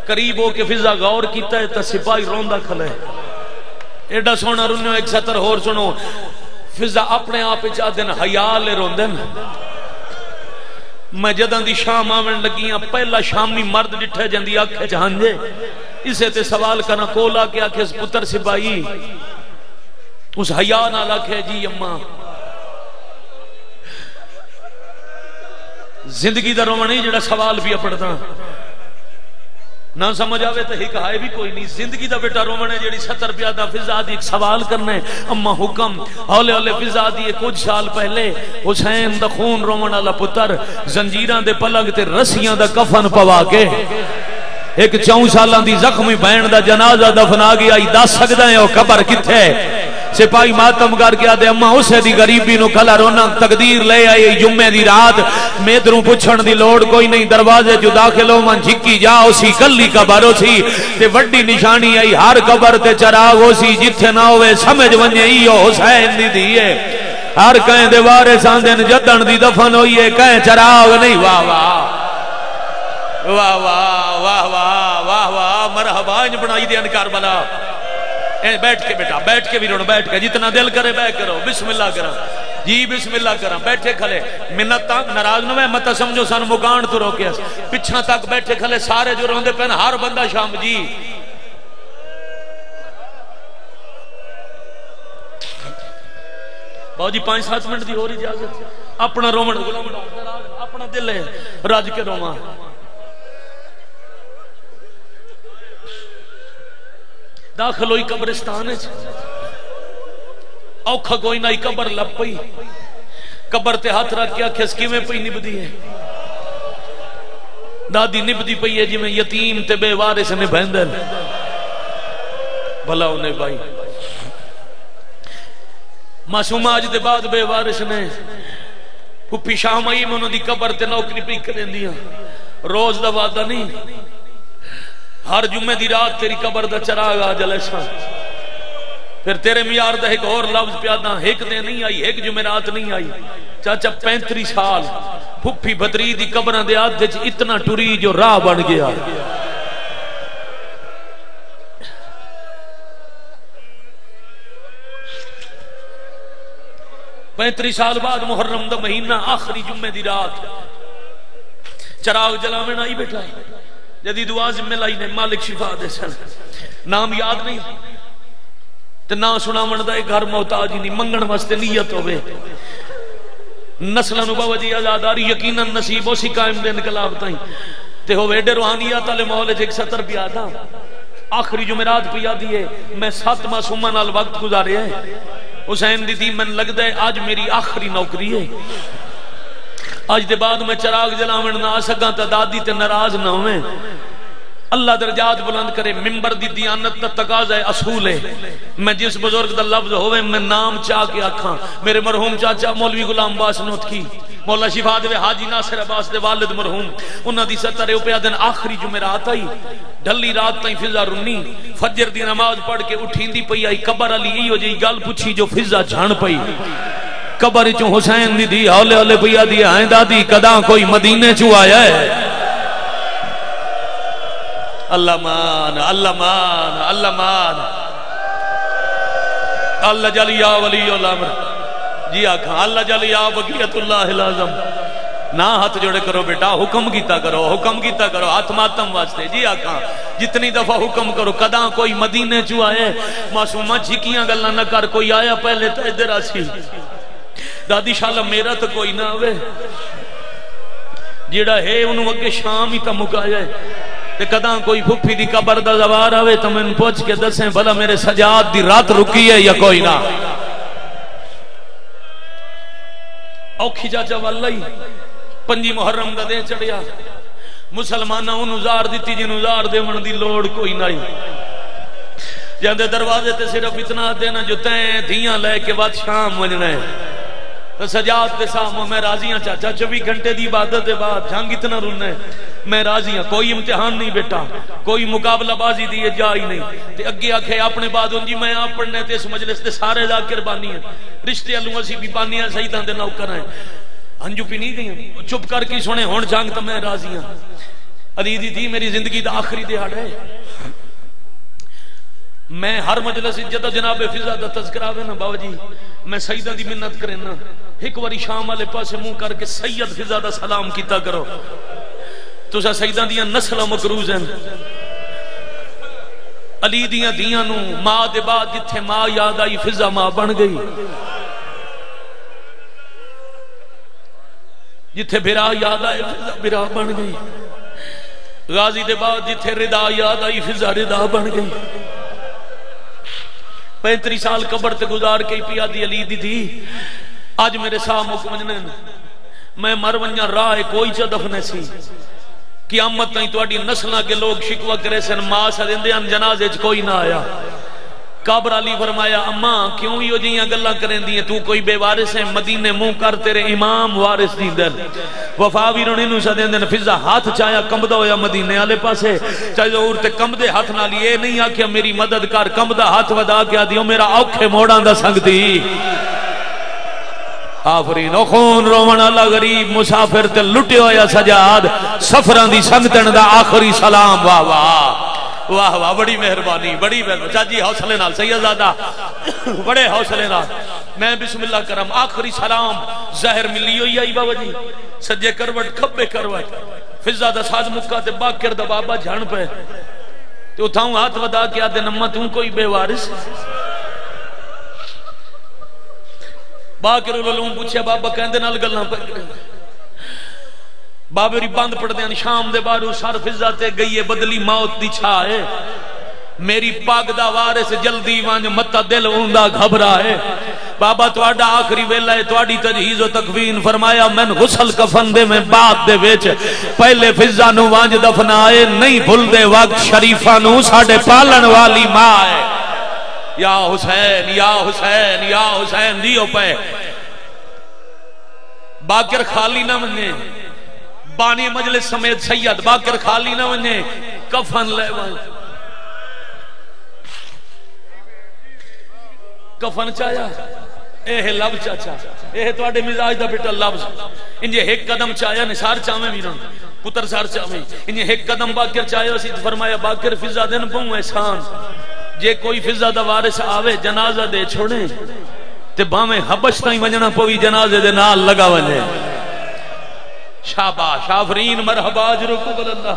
करीब होके फिजा गौर किया है तो सिपाही रोंदा खले एडा सोना रुन्यो एक सतर होर सुनो। फिजा अपने आप दिन हयाल रोंदे मैं जदा की शाम आवन लगी हाँ पहला शामी मर्द डिठे जाती अख चांजे इसे ते सवाल करना, कोल आके आखे पुत्र सिपाही, उस हया नाल आखे, जी अम्मा। ज़िंदगी का रोवण ही जरा सवाल भी पढ़ता ना समझ आवे तो एक है भी कोई नहीं। ज़िंदगी का बेटा रोमन है जी सत्तर प्यादा फिजा दी सवाल करना है। अम्मा हुक्म हौले हौले फिजा दी कुछ साल पहले हुसैन दा खून रोमन वाला पुत्र, जंजीर के पलंग ते रस्सियाँ दा कफन पवा के एक चौ साल की जख्मी बहन का जनाजा दफना गया दस सकता है कबर किथे सिपाही मातम करके आते अम्मा उसे दी गरीबी नु कला रोना तकदीर ले आई जुम्मे दी रात। मेदरू पुछण दी लोड़ कोई नहीं, दरवाजे जो दाखिल हो मन झिकी जा उसी कली कबर सी ते निशानी आई, हर कबर ते चराग हो सी जिथे ना होवे, समझ वने इयो हुसैन दी दी है। हर कहें दे वारिस आंदे जदन दी दफन है कहें चराग नहीं, वाह वाह। वाह वाह वाह वाह वाह वाह, मरहबा इंज बनाई दे अनकार बला बैठ के बेटा, बैठ के भी रोण बैठ के, जितना दिल करे, बैठ करो। बिस्मिल्लाह करा। जी, बिस्मिल्लाह करा। बैठे खले। मिन्नत नाराज़ न मत समझो सन मुकान तो रोके पिछा तक बैठे खले, सारे जो रोंदे पे हर बंदा शाम जी। बाबू जी, पाँच सात मिनट की हो रही इजाज़त। अपना रोमन अपना दिल है, रज के रोवा। दाखिल हुई कब्रिस्तान औखा कोई ना कबर लप पई। कबर ते हाथ रख के आखे किमें पई निभदी है दादी निभदी पई है जिमें यतीम ते बेवारिस ने। बहंदल भला उन्हें भाई। मासूम अज के बाद बेवारिस ने पुप्पी शाम आई मैं उन्होंने कबर ते नौकरी पी करेंदियाँ। रोज का वादा नहीं हर जुम्मे की रात तेरी कबर का चराग आ जले फिर तेरे मियार का एक और लफ्ज प्यादा, एक दिन नहीं आई, एक जुमेरात नहीं आई। चाचा, पैंतरी साल, फुफी बदरी की कबर के आदे इतना टुरी जो राह बन गया। पैंतरी साल बाद मुहर्रम का महीना, आखिरी जुम्मे की रात। चराग जलावन आई बैठा जदी दुआ जिम्मे लाई ने, मालिक शिफा दे सन। नाम याद नहीं। ते ना सुनावन दा घर मोहताज ही नहीं, मंगण वास्ते नीयत होवे। नस्लन बाबा जी आजादारी, यकीनन नसीब, उसी कायम दे इनकलाब ते होवे एडे माहौल एक सतर आखिरी जुमेरात पिया दिए मैं सात मासूमा वक्त गुजारे है। हुसैन दी दी मन लगदा है, आज मेरी आखिरी नौकरी है। अज के बाद मैं चराग जलावन ना सका तो दादी ते नाराज़ ना हो अल्लाह दर्जात बुलंद करे, मिंबर दी दियानत का तकाजा है, असूल है। मैं जिस बुज़ुर्ग का लफ्ज होवे, मैं नाम चाह के आखा। मेरे मरहूम चाचा मौलवी गुलाम बास नोत की मौला शिफा दे हाजी नासिर अब्बास दे वालिद मरहूम, उन्हां दी सत्तर रुपया दिन आखिरी जुमेरात आई। ढली रात ताई फिजा रुन्नी फजर दी नमाज़ पढ़ के उठींदी पई, आई कबर अली इहो जी गल पुछी जो फिजा जान पई। कबर चो हुसैन दी दी, हौले हौले पिया दी आए दादी, कदा कोई मदीने चो आया है? अल्लाह मान अल्लाह मान, अल्लाह जलिया वली जी आखा, अल्लाह जलिया बगियतुल्लाह आज़म। ना हाथ जोड़े करो बेटा, हुक्म कीता करो, हुक्म कीता करो हाथ मातम वास्ते। जी आखा, जितनी दफ़ा हुक्म करो, कदा कोई मदीने चू आए मासूमा झिकियाँ गल्ला न कर, कोई आया पहले तो इधर आसी दादी शाला मेरा तो कोई ना आवे। जेड़ा है उन्होंने अगे शाम ही तो मुकाया है ते कदा कोई फुफी दी कबर दा जवार आवे तो मैं पूछ के दसें, भला मेरे सजाद दी रात रुकी है या कोई ना? औखी चाचा वाला ही पंजी मुहर्रम का दे चढ़िया मुसलमाना उजार दी जिन्हों उजार देवन की लोड़ कोई नहीं जाते दरवाजे ते सिर्फ़ इतना देना जो तय धियाँ लैके बाद शाम वजना है तो सजाद के सामो मैं राज़ी हाँ चाचा चौबी घंटे की इबादत के बाद जंग इतना रुना है। मैं राज़ी हाँ कोई इम्तिहान नहीं बेटा। कोई मुकाबलाबाजी दी जा ही नहीं। ते अगे आखे, अपने बाद जी मैं आप पढ़ने ते इस मजलिस ते सारे जाकिर बानी है। रिश्ते अलू असी भी बानी है, सही दे नौकर है। हंजू पी नहीं गई चुप करके सुने हूँ जंग तो मैं राज़ी हाँ अदीदी थी मेरी ज़िंदगी का आखिरी दिहाड़ है। मैं हर मजलिस जो जनाब फिजा का तस्करा ना, बाबा जी। मैं सईदा की मिन्नत करेना एक बार शाम वाले पास मुँह करके सैयद फिजा का सलाम किया करो। तुसा सईदा दिया नस्ल मकरूज हैं। अली दिया दिया माँ के बाद जिथे माँ याद आई, फिजा माँ बन गई। जिथे बिरा याद आए, फिजा बिरा बन गई। गाजी के बाद जिथे रिदा याद आई, फिजा रिदा बन गई। पैंतरी साल कबर गुजार के पिया दी अली दी अज मेरे साह मुक वजने मैं मर वजा राह कोई च दफने सी। कियामत ताई थोड़ी नस्ल के लोग शिकवा करे सन माँ सदेंदे जनाजे च कोई ना आया। काबर अली फरमाया, अम्मा, क्यों यो जिया गल्ला करेंदी तू कोई बेवारिस है मदीने मुँह कर, तेरे इमाम वारिस दी दल। वफा भी रोने नु सदेंदे ने फिजा हाथ चाया कंबदा होया मदीने वाले पासे। चाहे और ते कंबदे हाथ नाल ये नहीं आखिया मेरी मदद कर कंबदा हाथ वदा के दियो मेरा औखे मोड़ा दा संगती। आफरीन खून रोवन वाला गरीब मुसाफिर ते लुटे होया सजाद सफ़र दी संगतन दा आखिरी सलाम। वाह वाह वाह वाह, बड़ी मेहरबानी बड़ी मेहरबानी। चाची, हौसले नाल सैयदादा बड़े हौसले नाल। मैं बिस्मिल्लाह करम, आखिरी सलाम जहर मिली हुई आई बाबा जी। सज्जे करवट, खब्बे करवट। फिजा दा साज मुक्का ते बाकर दा बाबा झण पे। ते उठाऊं हाथ वदा के आदे नम्मा, तू कोई बेवारिस? पूछया बाबा कहंदे नाल गल्लां बाबे बंद पड़ते शाम के बाद सर फिजा ते गई है बदली मौत की छा है मेरी पग का वारिस जल्दी वंज मता दिल ऊंदा घबरा है बाबा थोड़ा आखिरी वेला है थोड़ी तजहीज तकवीन फरमाया मैं गुसल कफन दे में बाद दे विच पहले फिजा नु वंज दफनाए नहीं भूलते वक्त शरीफा नु साडे पालन वाली माँ है या हुसैन या हुसैन या हुसैन दी पे। बाकर खाली ना मने बानी मजले समेत सैयद बाकर खाली ना मने कफन ले कफन चाया। एह लव चाचा। एह थोड़े मिजाज का बेटा लव। इंजे एक कदम चाया निसार चावे भी ना पुत्र सार चावे। इंजे एक कदम बाकर चाया फरमाया, बाकर फिजा दिन पऊ एहसान जे कोई फिजा का वारिस आवे, जनाजा दे छोड़े तो भावे हबश ती वजना पवी, जनाजे दे नाल लगा वजे शाबा शाफरीन मरहबाज रुको बल्ला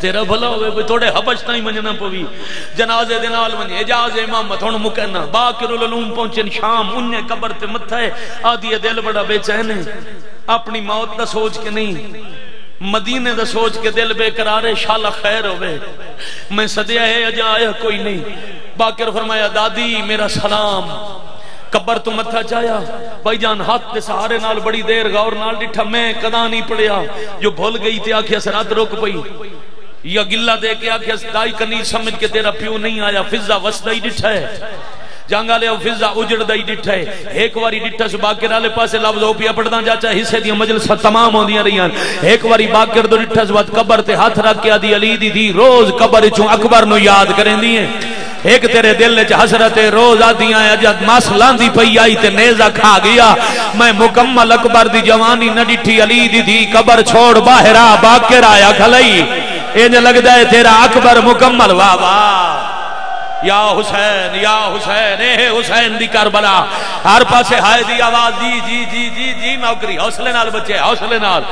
तेरा भला हो थोड़े हबश ती मजना पवी, जनाजे दे नाल वने इजाज इमामत हुन मुकन्ना बाकिरुल उलूम पहुंचन शाम उन्ने कबर ते मत्थे आदि दिल बड़ा बेचैन है। अपनी मौत का सोच के नहीं। मदीने दा सोच के दिल बेकरार है, शाला खैर होवे। मैं सदया है, अजा आया कोई नहीं। बाकिर फरमाया, दादी, मेरा सलाम। कबर तो मथा चाया। भाई जान हाथ के सहारे नाल, बड़ी देर गौर नाल डिठा मैं कदा नहीं पढ़िया जो भूल गई थी आखिया सरात रुक पई। या गिला दे के आखिया दाई कनी समझ के तेरा प्यो नहीं आया। फिजा वसदा ही डिठा है। जंग वाले फिजा उजड़दा ही डिठा। है एक बारी डिठा से बाकर वाले पासे लफ्ज ओ पिया पढ़दा चाचा हिस्से दी मजलिस तमाम होंदियाँ रहियाँ। एक बारी बाकर दो डिठा से बाद कबर ते हाथ रख के आदी अली दी दी, रोज कबर चों अकबर नु याद करेंदी है एक तेरे दिल च हसरत रोज आदियाँ अजद मस लांदी पई आई ते नेजा खा गया। मैं मुकम्मल अकबर दी जवानी न डिठी, अली दी दी कबर छोड़ बाहर, बाकर आया खलई। इंज लगदा है तेरा अकबर मुकम्मल वाह वाह या हुसैन या हुसैन, ए हुसैन दी करबला। हर पासे हाय दी आवाज़, जी जी जी जी जी, नौकरी, हौसले नाल बच्चे, हौसले नाल।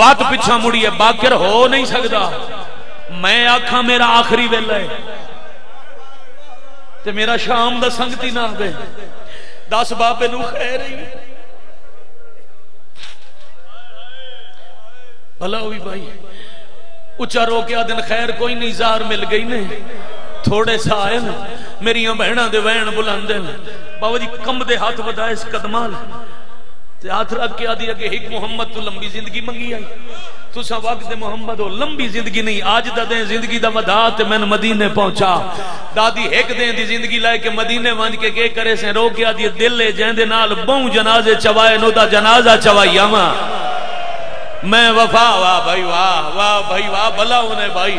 वत पिछा मुड़िए, बाकर हो नहीं सकता मैं आखा, मेरा आखिरी वेला है। ते मेरा शाम का संगती ना आवे दस बाबे खैर ही। भला भी भाई, उच्चा रो के दिन खैर कोई नहीं, जार मिल गई ने। थोड़े सा आए न, मेरिया बहना दे वैन बुलाते बाबा जी कंबदे हाथ बधाए इस कदमाल हाथ रख के आदि अगे एक मुहम्मद तो लंबी ज़िंदगी मंगी आई। तुसा वक्त मोहम्मद हो, लंबी ज़िंदगी नहीं, आज दे ज़िंदगी दा वधा ते मैं मदीने पहुँचा। दादी एक दे दी ज़िंदगी लेके मदीने वन के के करे से रो के आदि दिल जेंदे नाल बहु जनाजे चवाए, नो दा जनाजा चवाई आवा। मैं वफा, वाह भाई, वाह वाह भाई, वाह, भला उन्हें भाई।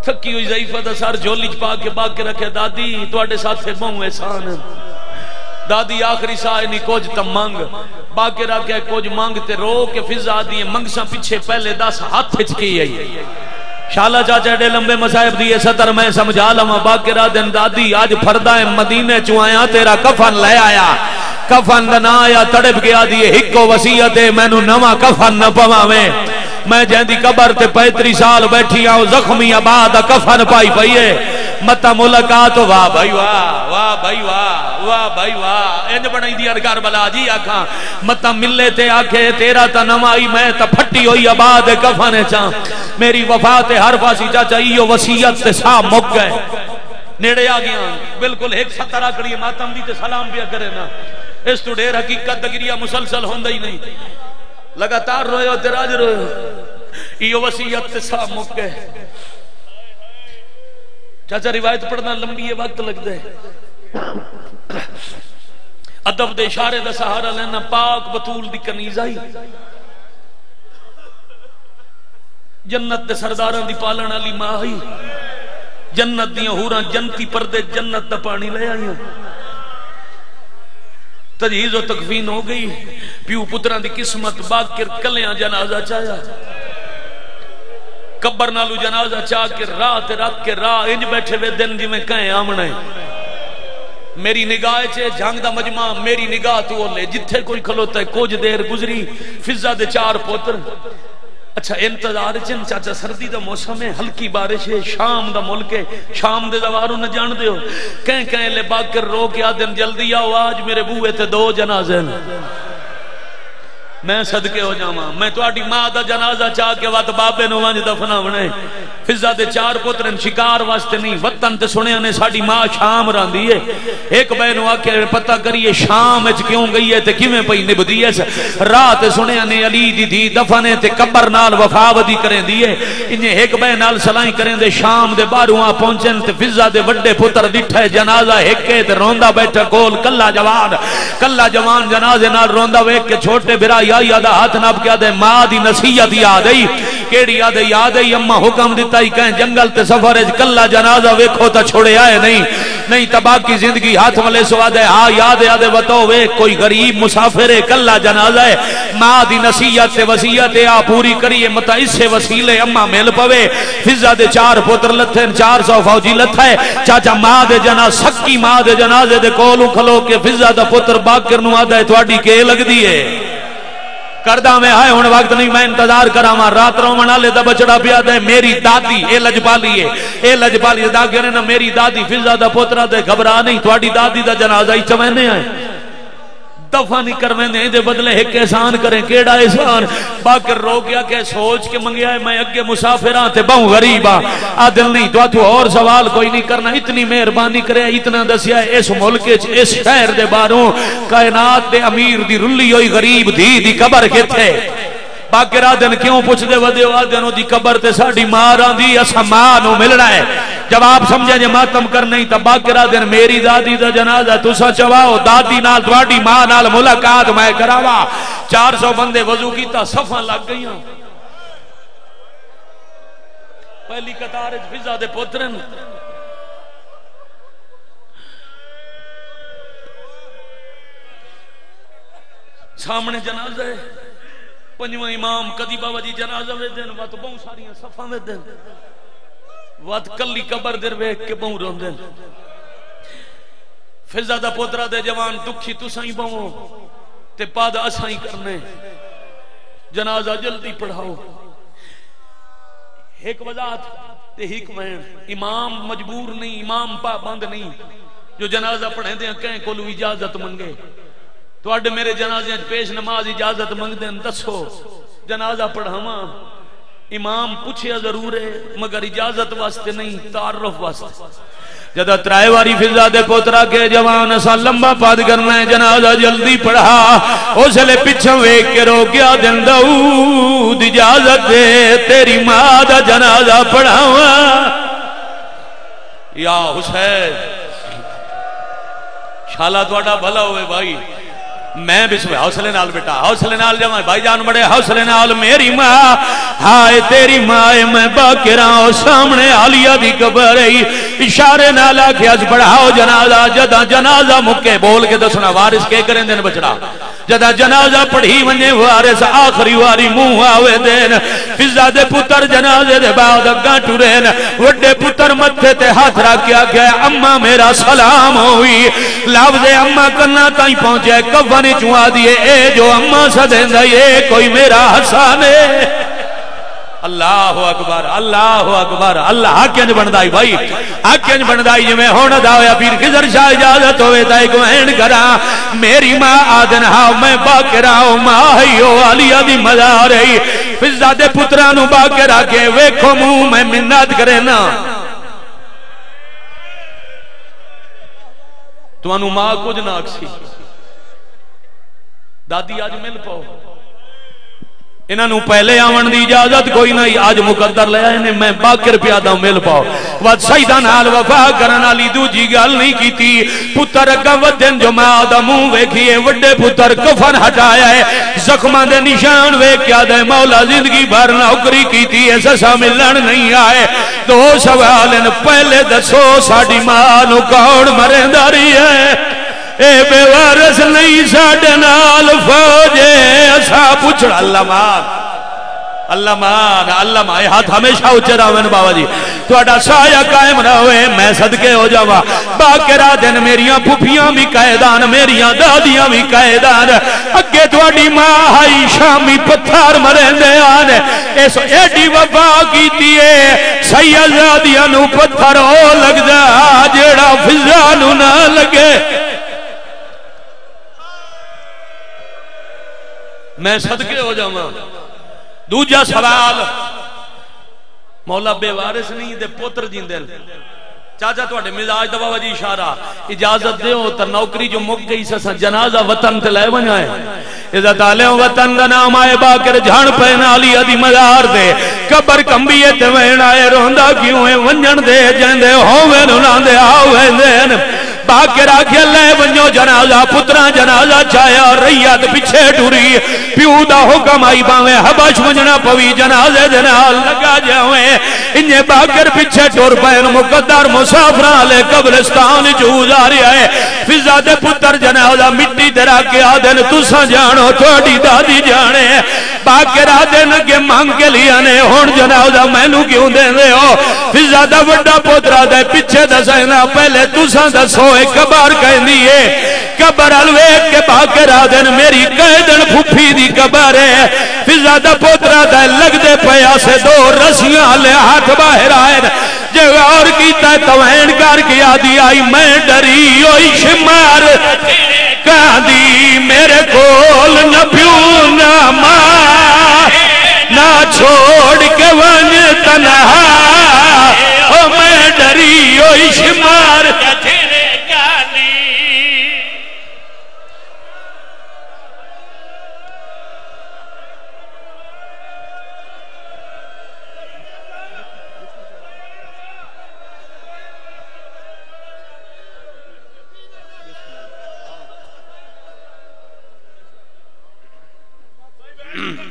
थकी हुई जईफा का सर झोली च पा के बाग के रखे, दादी थोड़े साथे बहु एहसान दादी, आखिरी साह नहीं कुछ तो मंग। बागे रखे कुछ मंग ते रो के फिजा दी मंगसा पिछे पहले दस हाथ की आई। शाला चाचा एडे लंबे मसाहब दिए सतर, मैं समझा लवा, बागे दिन दादी, आज फरदा है मदीने चु आया, तेरा कफन ले आया। कफन ना आया तड़प गया दिए हिको वसीयत है, मैनू नवा कफन न पवावे। मैं जैदी कबर ते पैंतरी साल बैठी आऊँ, जख्मी आबाद कफन पाई पई है। मता मुलाकात वाह भाई, वाह वाह भाई, वाह वाह भाई, वाह। इंज बनाई दी अरगार बला जी आखा। मता मिले ते आखे, तेरा ता नवाई मैं ता फटी हुई आबाद कफन चा मेरी वफा ते हर फासी चाचा इयो वसीयत ते सा मुक गए नेड़े आ गया। बिल्कुल एक सत्तर आकड़ी मातम दी ते सलाम भी करे ना। इस तो ढेर हकीकत दगिरिया मुसलसल होंदा ही नहीं। लगातार रोयो तेराज रोयो। यो वसीयत सा मुक चाचा, रिवायत पढ़ना लंबी है, वक्त लगता है। अदब दे इशारे का सहारा लेना पाक बतूल दी कनीज आई। जन्नत दे सरदारां दी पालन वाली माँ आई। जन्नत दियाँ हूरां जनती परदे जन्नत दा पानी ले आईयां। तजीज और तकफीन हो गई। प्यू पुत्रा की किस्मत, बाकिर कलिया जनाजा चाया। कब्बर नालू जनाजा चाह के रात रख के राह इंज बैठे वे दिन जिमें कहें आमना मेरी निगाह चे जंग का मजमा, मेरी निगाह तू ओले जिथे कोई खलोता है, कुछ देर गुजरी, फिजा दे चार पुत्र। अच्छा इंतज़ार च चाचा सर्दी का मौसम है, हल्की बारिश है, शाम का मुल्क है, शाम के दवारों न जान दो कह कह, ले बाकर रो के आ दिन जल्दी आओ, आज मेरे बूहे ते दो जनाजे मैं सदके हो जावा। मैं थोड़ी माँ का जनाजा चाह के वत बाबे नु वंज दफनावने फिजा दे चार पुत्र शिकार वास्ते नहीं वतन ते सुनिया ने साडी माँ शाम रांदी है एक बहन आखे पता करिए, शाम क्यों गई है ते किवें निभदी है रात सुनिया ने अली दी धी दफने ते कब्र नाल वफावदी करेंदी है इने एक बहन सलाई करेंदे शाम दे बाहरों आ पहुंचन ते फिजा दे बड़े पुत्र दिठे जनाजा ते रोंदा बैठा कोल कल्ला जवान। कल्ला जवान जनाजे नाल रोंदा वेख के छोटे बिरा या याद हाथ नब क्या दे माँ दी नसीहत याद आई। केड़ी याद याद आई, अम्मा हुक्म दिता ही कहें, जंगल ते सफ़र कल्ला जनाजा वेखो तो छोड़े आए नहीं। नहीं तबाह की ज़िंदगी हाथ मले स्वाद है हाँ याद याद बताओ वे कोई गरीब मुसाफिर है, कल्ला जनाजा है। माँ दी नसीहत से वसीयत है आ पूरी करिए, मत इससे वसीले, अम्मा मिल पवे। फिजा दे चार पुत्र लथे, चार सौ फौजी लथा है। चाचा माँ दे जना सक्की माँ दे जनाजे दे कोलू खलो के फिजा दा पुत्र बाकर आदा है थोड़ी के लगदी है? करदा मैं आए हूँ वक्त नहीं, मैं इंतज़ार करा रात वाले का बचड़ा पिया दे, मेरी दादी, ए लजपाली है ए लजपाली दागे ने ना मेरी दादी फिजा दा पोतरा दे, घबरा नहीं थोड़ी दादी का जनाजा ही चमैने आए। दफ़ा नहीं करवेंदे दे बदले एक एहसान करें। केड़ा एहसान? बाकर रो गया के सोच के मंगया मैं अगे मुसाफिर हाँ ते बहु गरीब आ आ दिल नहीं तो तू और सवाल कोई नहीं करना, इतनी मेहरबानी करे, इतना दसिया इस मुल्क इस शहर दे बारों कायनात दे अमीर दी रुली हुई, गरीब धी दी कबर किथे बाकी दिन क्यों पुछते वे दिन ओदी कबर ते साडी माँ आंदी असा माँ मिलना है। जवाब समझे, जे मातम कर नहीं तो बाकी दिन मेरी दादी का जनाजा तुसा चवाओ, दादी नाल थोड़ी माँ नाल मुलाकात मैं करावा। चार सौ बंदे वज़ू किया सफ़ा लग गई पहली कतार फिजा दे पुत्र सामने जनाजा है। पंजवा इमाम, कदी बाबा जी जनाजा वे दिन, वत बहु सारिया सफ़ा वे दिन। वत कली कबर दे वेख के बहु रोंदे फिजा दा पोतरा दे जवान, दुखी तुसा ही बवो ते पद असा ही करने। जनाजा जल्दी पढ़ाओ। एक वजात ते हिक वैन इमाम मजबूर नहीं, इमाम पाबंद नहीं। जो जनाजा पढ़े कह को इजाज़त मंगे। थोड़े मेरे जनाजे पेश नमाज़ इजाज़त मंगते दसो जनाजा पढ़ावा। इमाम पूछया ज़रूर है, मगर इजाज़त वास्ते नहीं, तारफ वास्ते। जदा त्राए वारी फिजा दे पोतरा के जवान, असा लंबा पद करना है, जनाजा जल्दी पढ़ा। उसले पिछों वेख के रोकिया दिन दऊद इजाज़त दे, तेरी माँ का जनाजा पढ़ावा। या हुसैन, शाला थोड़ा भला हुए भाई। मैं भी सुबह हौसले नाल बेटा, हौसले नाल जावा भाई जान बड़े हौसले नाल मेरी माँ। हाय तेरी माए मैं बाकिरा सामने आलिया दी कबर आई। इशारे नाल आखिया बढ़ाओ जनाजा, जदा जनाजा मुके बोल के दसना, वारिस के करें दिन बचड़ा जदा जनाजा पढ़ी वने वारिस आखिरी वारी मुँह आवे देन। फिजा दे पुत्र जनाजे दे बाद अगा टुरेन। वड्डे पुत्र मथे ते हाथ रख के आख्या अम्मा मेरा सलाम होई। लफ्ज अम्मा कन्ना ताई पहुँचे, कव्वा ने चुआ दिए, ए जो अम्मा सदेंदा ये कोई मेरा हसाने अल्लाह अकबर अल्लाह अकबर अल्लाह हाक्यंज बनदाई भाई हाक्यंज बनदाई जिवें हुन दा होया पीर खिजर शाह इजाजत होवे ता एक वहन करा मेरी मां आदन हा मैं बाकरा मां हयो आलिया दी मजार है फिजा दे पुत्रा नु बाकरा के वेखो मुंह मैं मिन्नत करे ना ਤੁਹਾਨੂੰ ਮਾਂ ਕੁਝ ਨਾ ਆਖੀ ਦਾਦੀ ਅੱਜ ਮਿਲ ਪਾਓ इन्हों पहले आवन की इजाज़त कोई नहीं अज मुकदर लिया इन्हें मैं बाकर प्यादा मिल पाओ। वत शहीदा नाल वफा करने वाली दूजी गल नहीं की पुत्र अगर मुँह वेखिए वे पुत्र कफन हटाया है। के निशान वेख क्या दे मौला ज़िंदगी भर नौकरी की ससा मिलन नहीं आए। दो सवाल पहले दसो साड़ी माँ कौन मरेंदारी है? बेवारस नहीं साडे नाल असा अल्लाह हाथ हमेशा रहे बाबा जी। थोड़ा साया कायम मैं सदके हो जावा। बाकेरा दिन मेरिया फुफिया भी कैदान मेरिया दादियाँ भी कैदान अगे थोड़ी माँ आई, शामी पत्थर मरेंदे आन। इस एडी वफा की सही आजादिया पत्थर ओ लगदा, जेड़ा फिजा ना लगे। मैं सदके हो जावा। दूजा सवाल, मौला बेवारिस नहीं दे, पुत्र जिंदे चाचा थोड़े मिजाज का जी इशारा, इजाज़त दो तो नौकरी जो मुक गई जनाजा वतन ते लै वना इज़्ज़त आले वतन का नाम आए बाकर झण पैन आली अदी मजार दे। कबर कंबीए ते वहण आए, रोंदा क्यों है? वंजन दे जेंदे होवे नुना दे आवे देन बाके राखे ले जनाजा, पुत्रा जनाजा चाया पिछे प्यू दा हुक्म आई पावे पवी जनाजे लगा जावे। पिछे कब्रिस्तान फिजा दे पुत्र जनाजा, मिट्टी ते रख के आदन, तुसा जानो, थोड़ी दादी जाने। बाके रादन के के ने क्यों बड़ा दे पिछे दसना पहले तुसा दसो कबर कहती है। कबर अलवेक के बाकर आदन मेरी कैदन फुफी दी कबर है। फिजा दा दा लगदे पया से दो रसियाँ ले हाथ बाहर आए और कीता तवैन कर के आदि आई, मैं डरी ओई शिमार। कादी मेरे कोल न प्यू ना माँ, ना छोड़ के वन तनहा। ओ मैं डरी ओई शिमार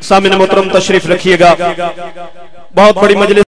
सामिन मोहतरम तशरीफ़ रखिएगा। बहुत बड़ी मजलिस